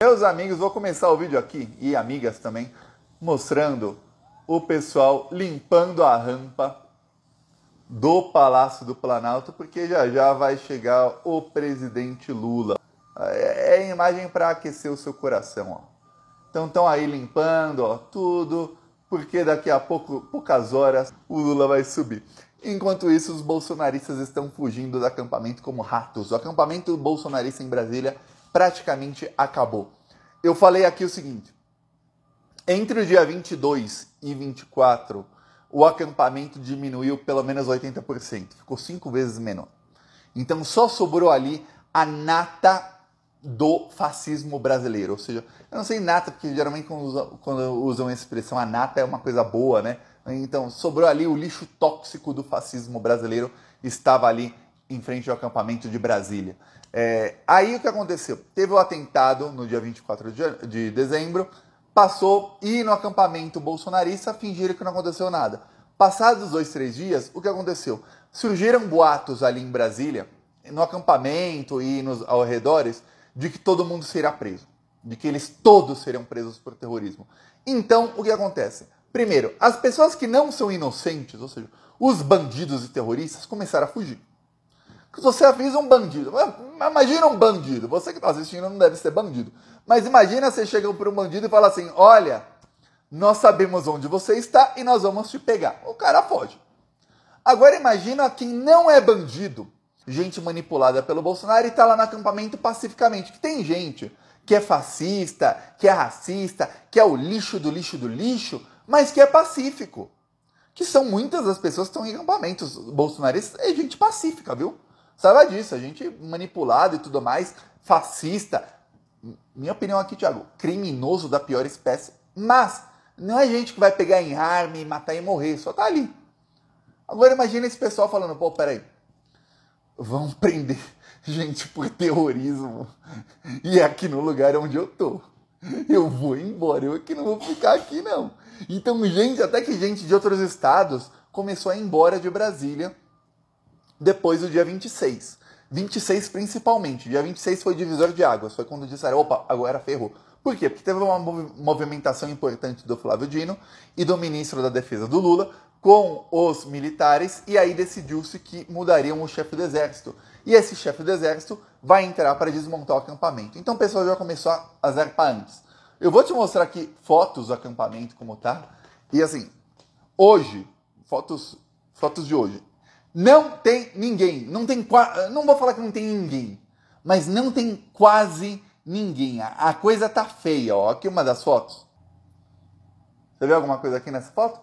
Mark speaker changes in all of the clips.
Speaker 1: Meus amigos, vou começar o vídeo aqui, e amigas também, mostrando o pessoal limpando a rampa do Palácio do Planalto, porque já já vai chegar o presidente Lula. É, é imagem para aquecer o seu coração, ó. Então estão aí limpando, ó, tudo, porque daqui a pouco, poucas horas, o Lula vai subir. Enquanto isso, os bolsonaristas estão fugindo do acampamento como ratos. O acampamento bolsonarista em Brasília praticamente acabou. Eu falei aqui o seguinte: entre o dia 22 e 24, o acampamento diminuiu pelo menos 80%, ficou cinco vezes menor. Então só sobrou ali a nata do fascismo brasileiro. Ou seja, eu não sei nata, porque geralmente quando usam, a expressão a nata é uma coisa boa, né? Então, sobrou ali o lixo tóxico do fascismo brasileiro, estava ali em frente ao acampamento de Brasília. É, aí o que aconteceu? Teve o atentado no dia 24 de, de dezembro, passou e no acampamento bolsonarista fingiram que não aconteceu nada. Passados dois, três dias, o que aconteceu? Surgiram boatos ali em Brasília, no acampamento e nos arredores, de que todo mundo será preso, de que eles todos serão presos por terrorismo. Então, o que acontece? Primeiro, as pessoas que não são inocentes, ou seja, os bandidos e terroristas, começaram a fugir. Se você avisa um bandido, imagina um bandido, você que está assistindo não deve ser bandido, mas imagina você chega para um bandido e fala assim: olha, nós sabemos onde você está e nós vamos te pegar. O cara foge. Agora imagina quem não é bandido, gente manipulada pelo Bolsonaro e está lá no acampamento pacificamente, que tem gente que é fascista, que é racista, que é o lixo do lixo do lixo, mas que é pacífico. Que são muitas das pessoas que estão em acampamentos bolsonaristas, é gente pacífica, viu? Saiba disso, a gente manipulado e tudo mais, fascista. Minha opinião aqui, Thiago, criminoso da pior espécie. Mas não é gente que vai pegar em arma e matar e morrer, só tá ali. Agora imagina esse pessoal falando, pô, peraí, vão prender gente por terrorismo e é aqui no lugar onde eu tô. Eu vou embora, eu aqui não vou ficar aqui não. Então, gente, até que gente de outros estados começou a ir embora de Brasília depois do dia 26. 26 principalmente. Dia 26 foi divisor de águas. Foi quando disseram, opa, agora ferrou. Por quê? Porque teve uma movimentação importante do Flávio Dino e do ministro da Defesa do Lula com os militares e aí decidiu-se que mudariam o chefe do exército. E esse chefe do exército vai entrar para desmontar o acampamento. Então o pessoal já começou a zarpar antes. Eu vou te mostrar aqui fotos do acampamento como tá. E assim, hoje, fotos, fotos de hoje. Não tem ninguém, não tem não vou falar que não tem ninguém, mas não tem quase ninguém. A coisa tá feia, ó. Aqui uma das fotos. Você vê alguma coisa aqui nessa foto?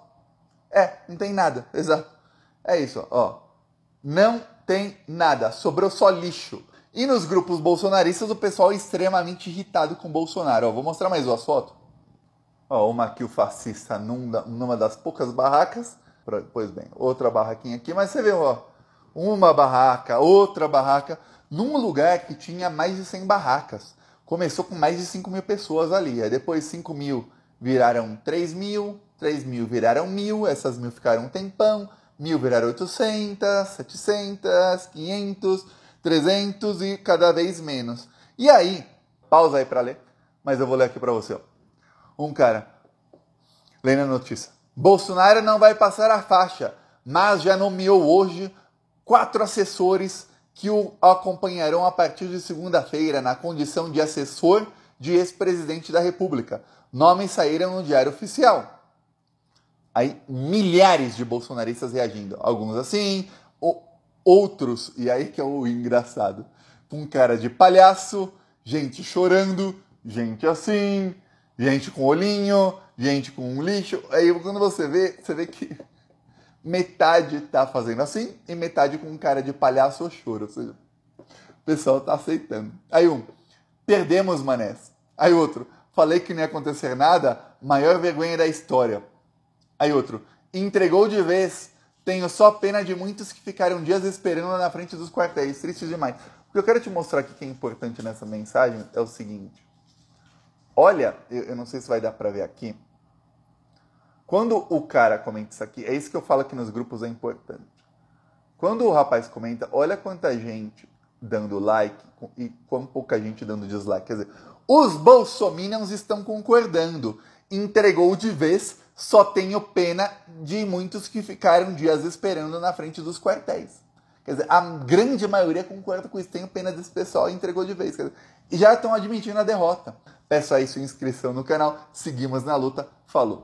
Speaker 1: É, não tem nada, exato. É isso, ó. Não tem nada, sobrou só lixo. E nos grupos bolsonaristas, o pessoal é extremamente irritado com Bolsonaro. Ó, vou mostrar mais duas fotos. Ó, uma aqui o fascista numa, numa das poucas barracas. Pois bem, outra barraquinha aqui. Mas você vê, ó, uma barraca, outra barraca, num lugar que tinha mais de 100 barracas. Começou com mais de 5 mil pessoas ali. Aí depois 5 mil viraram 3 mil, 3 mil viraram mil, essas mil ficaram um tempão, mil viraram 800, 700, 500 300 e cada vez menos. E aí, pausa aí para ler, mas eu vou ler aqui para você. Ó. Um cara, lendo a notícia. Bolsonaro não vai passar a faixa, mas já nomeou hoje quatro assessores que o acompanharão a partir de segunda-feira na condição de assessor de ex-presidente da República. Nomes saíram no Diário Oficial. Aí, milhares de bolsonaristas reagindo. Alguns assim, outros, e aí que é o engraçado, com cara de palhaço, gente chorando, gente assim, gente com olhinho, gente com lixo. Aí quando você vê, você vê que metade tá fazendo assim e metade com cara de palhaço ou choro. Ou seja, o pessoal tá aceitando. Aí um, perdemos manés. Aí outro, falei que não ia acontecer nada, maior vergonha da história. Aí outro, entregou de vez tenho só pena de muitos que ficaram dias esperando na frente dos quartéis. Triste demais. O que eu quero te mostrar aqui que é importante nessa mensagem é o seguinte. Olha, eu não sei se vai dar para ver aqui. Quando o cara comenta isso aqui, é isso que eu falo que nos grupos é importante. Quando o rapaz comenta, olha quanta gente dando like e quão pouca gente dando dislike. Quer dizer, Os bolsominions estão concordando. Entregou de vez, só tenho pena de muitos que ficaram dias esperando na frente dos quartéis. Quer dizer, a grande maioria concorda com isso. Tenho pena desse pessoal e entregou de vez. Dizer, e já estão admitindo a derrota. Peço aí sua inscrição no canal. Seguimos na luta. Falou!